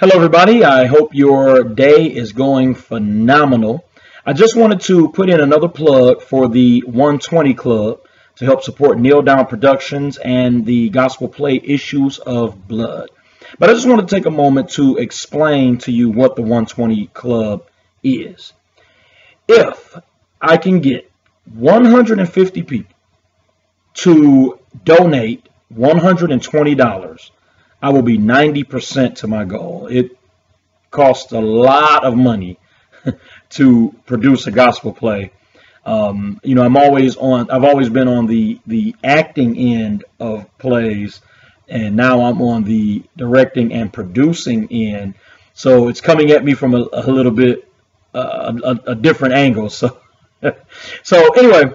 Hello, everybody. I hope your day is going phenomenal. I just wanted to put in another plug for the 120 Club to help support Kneel Down Productions and the gospel play Issues of Blood. But I just want to take a moment to explain to you what the 120 Club is. If I can get 150 people to donate $120, I will be 90% to my goal. It costs a lot of money to produce a gospel play. Um, you know, I'm always on, I've always been on the, the acting end of plays, and now I'm on the directing and producing end. So it's coming at me from a, a little bit, uh, a, a different angle. So, so anyway,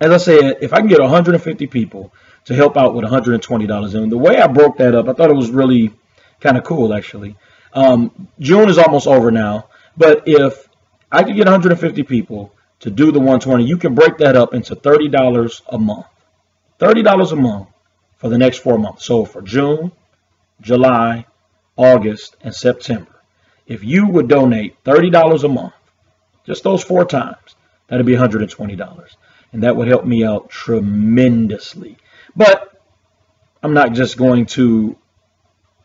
as I said, if I can get 150 people to help out with $120. And the way I broke that up, I thought it was really kind of cool, actually. Um, June is almost over now, but if I could get 150 people to do the 120, you can break that up into $30 a month. $30 a month for the next four months. So for June, July, August, and September, if you would donate $30 a month, just those four times, that'd be $120. And that would help me out tremendously. But I'm not just going to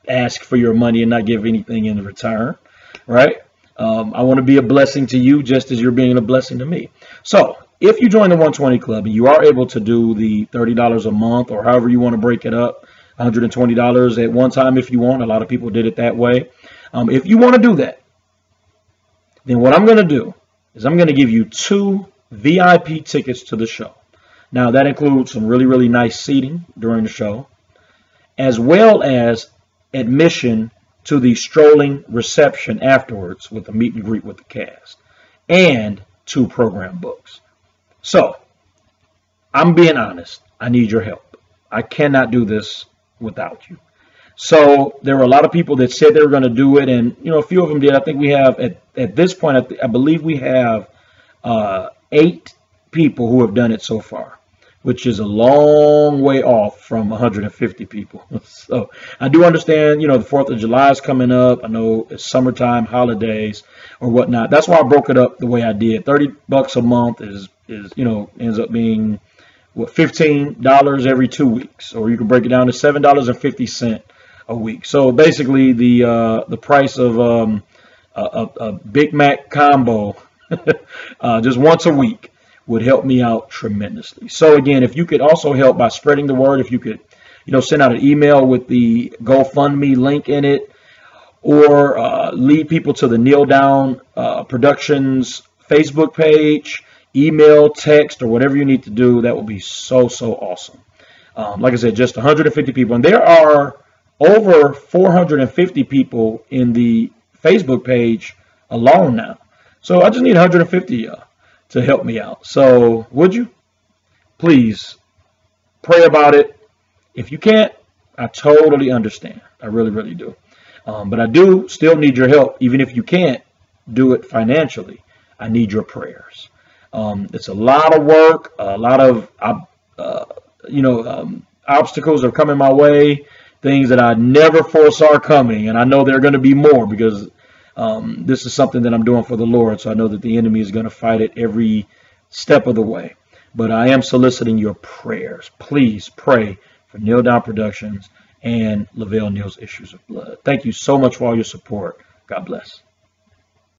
ask for your money and not give anything in return, right? Um, I want to be a blessing to you just as you're being a blessing to me. So if you join the 120 Club and you are able to do the $30 a month or however you want to break it up, $120 at one time if you want. A lot of people did it that way. Um, if you want to do that, then what I'm going to do is I'm going to give you two VIP tickets to the show. Now, that includes some really, really nice seating during the show, as well as admission to the strolling reception afterwards with a meet and greet with the cast, and two program books. So, I'm being honest. I need your help. I cannot do this without you. So there were a lot of people that said they were going to do it, and you know, a few of them did. I think we have at at this point, I, I believe we have uh, eight people who have done it so far, which is a long way off from 150 people. So I do understand, you know, the 4th of July is coming up. I know it's summertime, holidays, or whatnot. That's why I broke it up the way I did. 30 bucks a month is, is you know, ends up being what $15 every two weeks, or you can break it down to $7.50 a week. So basically, the uh, the price of um, a, a, Big Mac combo uh, just once a week would help me out tremendously. So again, if you could also help by spreading the word, if you could, you know, send out an email with the GoFundMe link in it, or uh, lead people to the Kneel Down uh, Productions Facebook page, email, text, or whatever you need to do, that would be so, so awesome. Um, like I said, just 150 people. And there are over 450 people in the Facebook page alone now. So I just need 150 of y'all to help me out. So would you? Please pray about it. If you can't, I totally understand. I really, really do. Um, but I do still need your help, even if you can't do it financially. I need your prayers. Um, it's a lot of work, a lot of, uh, you know, um, obstacles are coming my way, things that I never foresaw coming, and I know there are going to be more because um, this is something that I'm doing for the Lord, so I know that the enemy is going to fight it every step of the way. But I am soliciting your prayers. Please pray for Kneel Down Productions and Lavell Neal's Issues of Blood. Thank you so much for all your support. God bless.